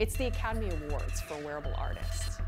It's the Academy Awards for Wearable Artists.